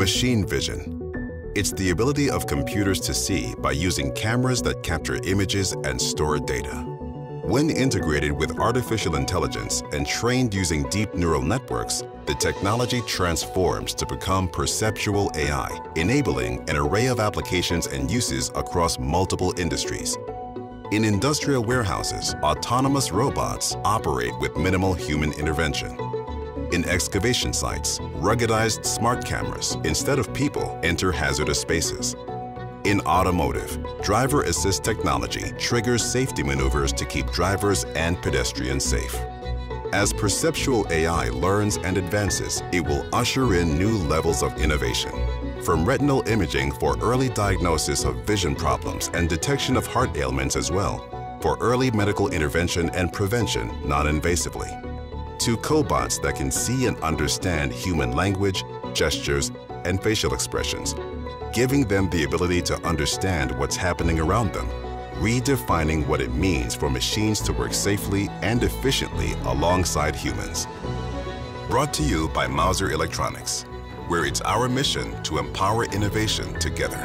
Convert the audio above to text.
Machine vision. It's the ability of computers to see by using cameras that capture images and store data. When integrated with artificial intelligence and trained using deep neural networks, the technology transforms to become perceptual AI, enabling an array of applications and uses across multiple industries. In industrial warehouses, autonomous robots operate with minimal human intervention. In excavation sites, ruggedized smart cameras, instead of people, enter hazardous spaces. In automotive, driver assist technology triggers safety maneuvers to keep drivers and pedestrians safe. As perceptual AI learns and advances, it will usher in new levels of innovation. From retinal imaging for early diagnosis of vision problems and detection of heart ailments as well, for early medical intervention and prevention non-invasively to cobots that can see and understand human language, gestures, and facial expressions, giving them the ability to understand what's happening around them, redefining what it means for machines to work safely and efficiently alongside humans. Brought to you by Mouser Electronics, where it's our mission to empower innovation together.